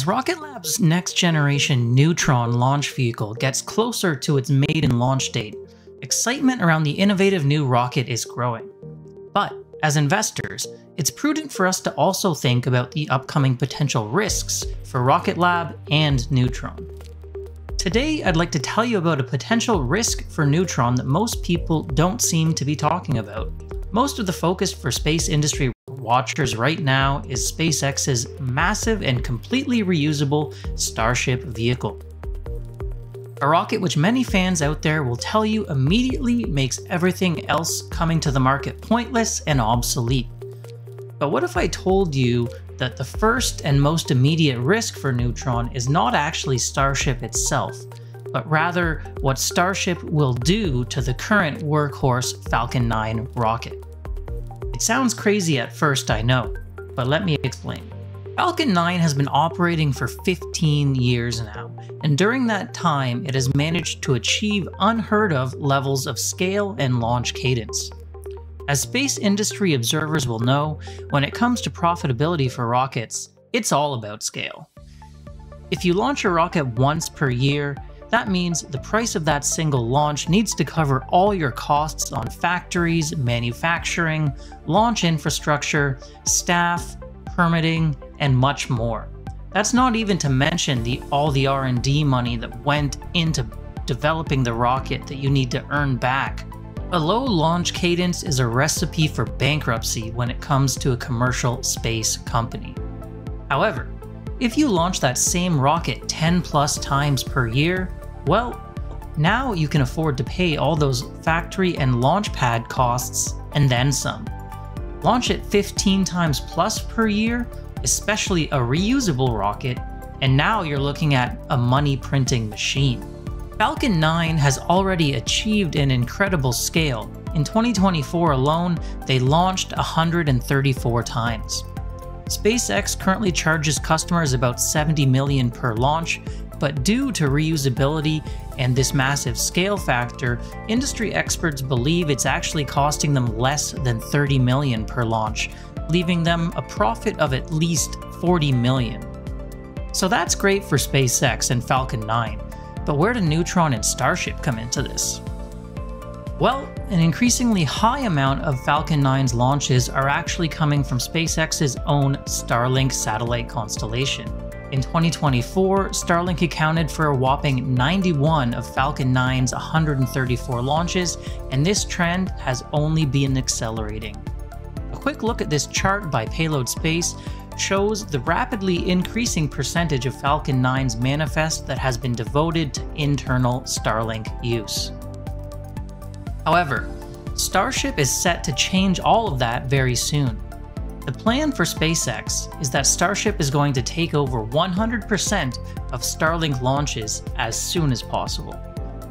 As Rocket Lab's next generation Neutron launch vehicle gets closer to its maiden launch date, excitement around the innovative new rocket is growing. But as investors, it's prudent for us to also think about the upcoming potential risks for Rocket Lab and Neutron. Today, I'd like to tell you about a potential risk for Neutron that most people don't seem to be talking about. Most of the focus for space industry watchers right now is SpaceX's massive and completely reusable Starship vehicle. A rocket which many fans out there will tell you immediately makes everything else coming to the market pointless and obsolete. But what if I told you that the first and most immediate risk for Neutron is not actually Starship itself, but rather what Starship will do to the current workhorse Falcon 9 rocket. It sounds crazy at first, I know, but let me explain. Falcon 9 has been operating for 15 years now, and during that time it has managed to achieve unheard of levels of scale and launch cadence. As space industry observers will know, when it comes to profitability for rockets, it's all about scale. If you launch a rocket once per year, that means the price of that single launch needs to cover all your costs on factories, manufacturing, launch infrastructure, staff, permitting, and much more. That's not even to mention the all the R&D money that went into developing the rocket that you need to earn back a low launch cadence is a recipe for bankruptcy when it comes to a commercial space company. However, if you launch that same rocket 10 plus times per year, well, now you can afford to pay all those factory and launch pad costs and then some. Launch it 15 times plus per year, especially a reusable rocket, and now you're looking at a money printing machine. Falcon 9 has already achieved an incredible scale. In 2024 alone, they launched 134 times. SpaceX currently charges customers about 70 million per launch, but due to reusability and this massive scale factor, industry experts believe it's actually costing them less than 30 million per launch, leaving them a profit of at least 40 million. So that's great for SpaceX and Falcon 9. But where do Neutron and Starship come into this? Well, an increasingly high amount of Falcon 9's launches are actually coming from SpaceX's own Starlink satellite constellation. In 2024, Starlink accounted for a whopping 91 of Falcon 9's 134 launches, and this trend has only been accelerating. A quick look at this chart by Payload Space shows the rapidly increasing percentage of Falcon 9's manifest that has been devoted to internal Starlink use. However, Starship is set to change all of that very soon. The plan for SpaceX is that Starship is going to take over 100% of Starlink launches as soon as possible.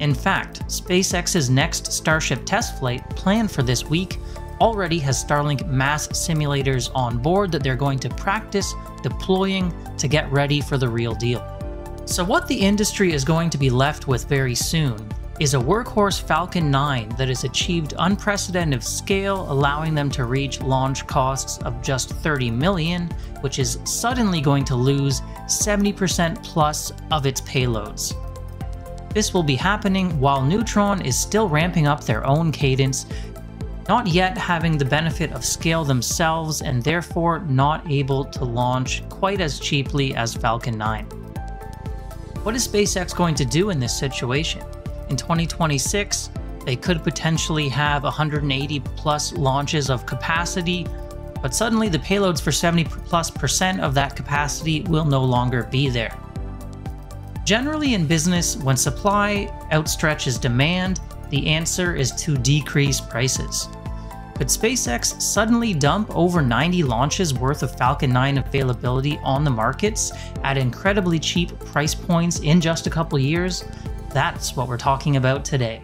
In fact, SpaceX's next Starship test flight, planned for this week, already has Starlink mass simulators on board that they're going to practice deploying to get ready for the real deal. So what the industry is going to be left with very soon is a workhorse Falcon 9 that has achieved unprecedented scale, allowing them to reach launch costs of just 30 million, which is suddenly going to lose 70% plus of its payloads. This will be happening while Neutron is still ramping up their own cadence not yet having the benefit of scale themselves and therefore not able to launch quite as cheaply as Falcon 9. What is SpaceX going to do in this situation? In 2026, they could potentially have 180 plus launches of capacity, but suddenly the payloads for 70 plus percent of that capacity will no longer be there. Generally in business, when supply outstretches demand, the answer is to decrease prices. Could SpaceX suddenly dump over 90 launches worth of Falcon 9 availability on the markets at incredibly cheap price points in just a couple years? That's what we're talking about today.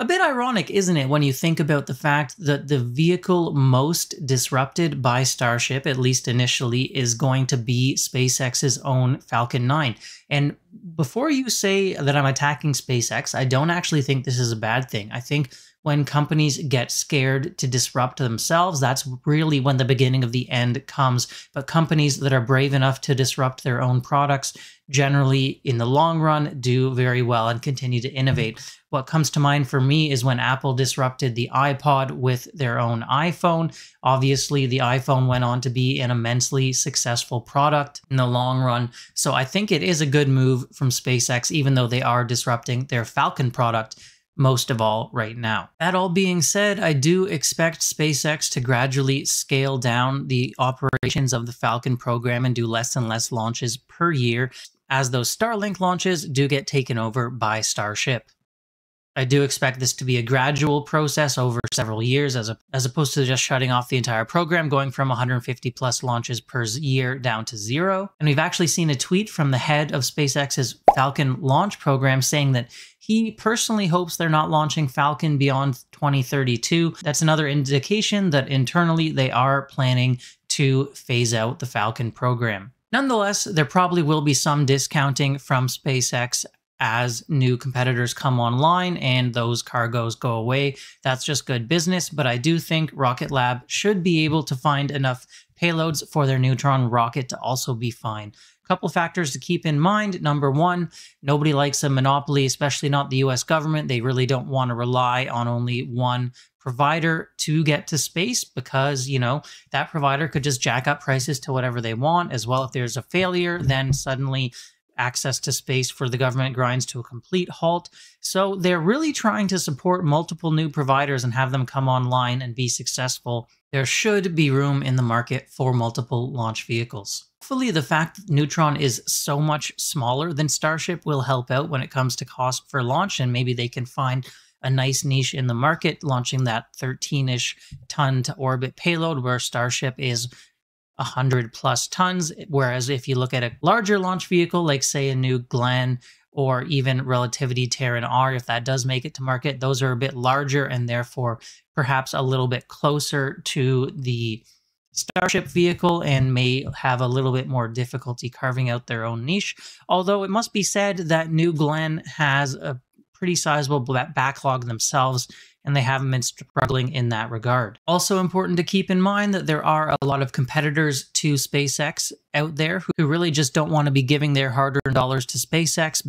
A bit ironic, isn't it, when you think about the fact that the vehicle most disrupted by Starship, at least initially, is going to be SpaceX's own Falcon 9. And before you say that I'm attacking SpaceX, I don't actually think this is a bad thing. I think when companies get scared to disrupt themselves, that's really when the beginning of the end comes. But companies that are brave enough to disrupt their own products generally, in the long run, do very well and continue to innovate. What comes to mind for me is when Apple disrupted the iPod with their own iPhone. Obviously, the iPhone went on to be an immensely successful product in the long run. So I think it is a good move from SpaceX, even though they are disrupting their Falcon product most of all right now. That all being said, I do expect SpaceX to gradually scale down the operations of the Falcon program and do less and less launches per year as those Starlink launches do get taken over by Starship. I do expect this to be a gradual process over several years as, a, as opposed to just shutting off the entire program, going from 150 plus launches per year down to zero. And we've actually seen a tweet from the head of SpaceX's Falcon launch program saying that he personally hopes they're not launching Falcon beyond 2032. That's another indication that internally they are planning to phase out the Falcon program. Nonetheless, there probably will be some discounting from SpaceX as new competitors come online and those cargoes go away. That's just good business, but I do think Rocket Lab should be able to find enough payloads for their Neutron rocket to also be fine. A couple factors to keep in mind. Number one, nobody likes a monopoly, especially not the US government. They really don't want to rely on only one provider to get to space because, you know, that provider could just jack up prices to whatever they want. As well, if there's a failure, then suddenly access to space for the government grinds to a complete halt. So they're really trying to support multiple new providers and have them come online and be successful. There should be room in the market for multiple launch vehicles. Hopefully, the fact that Neutron is so much smaller than Starship will help out when it comes to cost for launch, and maybe they can find a nice niche in the market, launching that 13 ish ton to orbit payload, where Starship is 100 plus tons. Whereas if you look at a larger launch vehicle, like say a new Glenn or even Relativity Terran R, if that does make it to market, those are a bit larger and therefore perhaps a little bit closer to the Starship vehicle and may have a little bit more difficulty carving out their own niche. Although it must be said that New Glenn has a pretty sizable backlog themselves and they haven't been struggling in that regard. Also important to keep in mind that there are a lot of competitors to SpaceX out there who really just don't want to be giving their hard-earned dollars to SpaceX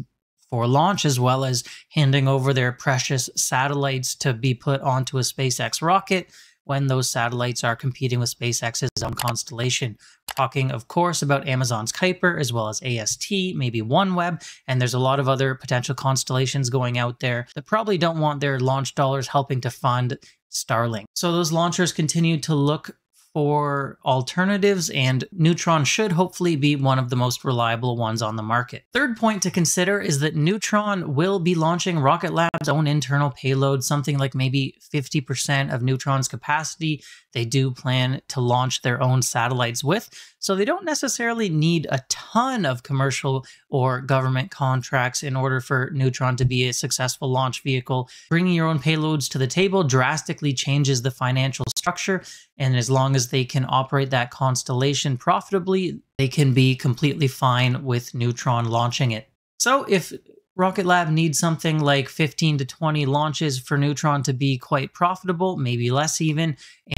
for launch as well as handing over their precious satellites to be put onto a SpaceX rocket when those satellites are competing with SpaceX's own constellation. Talking, of course, about Amazon's Kuiper as well as AST, maybe OneWeb, and there's a lot of other potential constellations going out there that probably don't want their launch dollars helping to fund Starlink. So those launchers continue to look for alternatives, and Neutron should hopefully be one of the most reliable ones on the market. Third point to consider is that Neutron will be launching Rocket Lab's own internal payload, something like maybe 50% of Neutron's capacity. They do plan to launch their own satellites with, so they don't necessarily need a ton of commercial or government contracts in order for Neutron to be a successful launch vehicle. Bringing your own payloads to the table drastically changes the financial structure, and as long as they can operate that constellation profitably, they can be completely fine with Neutron launching it. So if Rocket Lab needs something like 15 to 20 launches for Neutron to be quite profitable, maybe less even,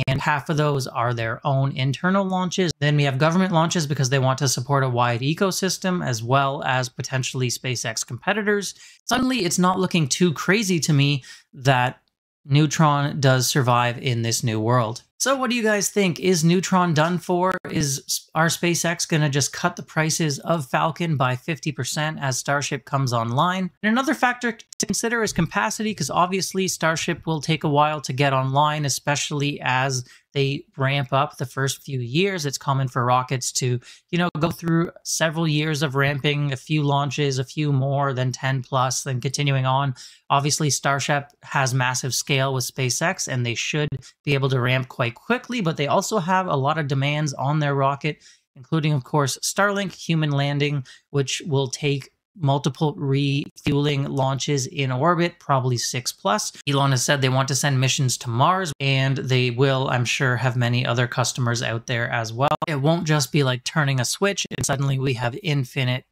and half of those are their own internal launches. Then we have government launches because they want to support a wide ecosystem as well as potentially SpaceX competitors. Suddenly, it's not looking too crazy to me that Neutron does survive in this new world. So, what do you guys think? Is Neutron done for? Is our SpaceX going to just cut the prices of Falcon by 50% as Starship comes online? And another factor to consider is capacity, because obviously Starship will take a while to get online, especially as they ramp up the first few years. It's common for rockets to, you know, go through several years of ramping, a few launches, a few more, then 10 plus, then continuing on. Obviously, Starship has massive scale with SpaceX, and they should be able to ramp quite quickly, but they also have a lot of demands on their rocket including, of course, Starlink human landing, which will take multiple refueling launches in orbit, probably six plus. Elon has said they want to send missions to Mars, and they will, I'm sure, have many other customers out there as well. It won't just be like turning a switch and suddenly we have infinite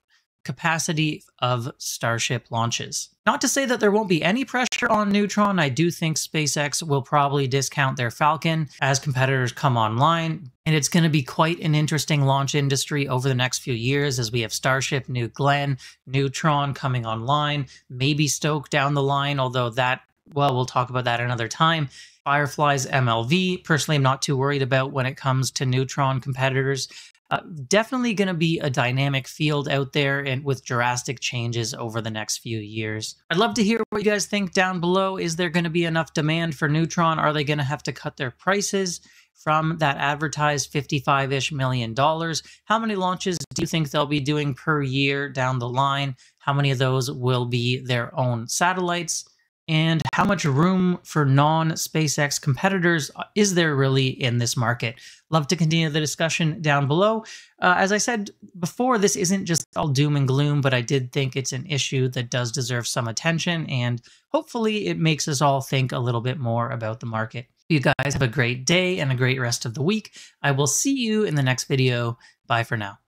capacity of Starship launches. Not to say that there won't be any pressure on Neutron, I do think SpaceX will probably discount their Falcon as competitors come online, and it's going to be quite an interesting launch industry over the next few years as we have Starship, New Glenn, Neutron coming online, maybe Stoke down the line, although that, well, we'll talk about that another time. Firefly's MLV, personally, I'm not too worried about when it comes to Neutron competitors. Uh, definitely going to be a dynamic field out there and with drastic changes over the next few years. I'd love to hear what you guys think down below. Is there going to be enough demand for Neutron? Are they going to have to cut their prices from that advertised 55-ish million dollars? How many launches do you think they'll be doing per year down the line? How many of those will be their own satellites? And how much room for non SpaceX competitors is there really in this market? Love to continue the discussion down below. Uh, as I said before, this isn't just all doom and gloom, but I did think it's an issue that does deserve some attention, and hopefully it makes us all think a little bit more about the market. You guys have a great day and a great rest of the week. I will see you in the next video. Bye for now.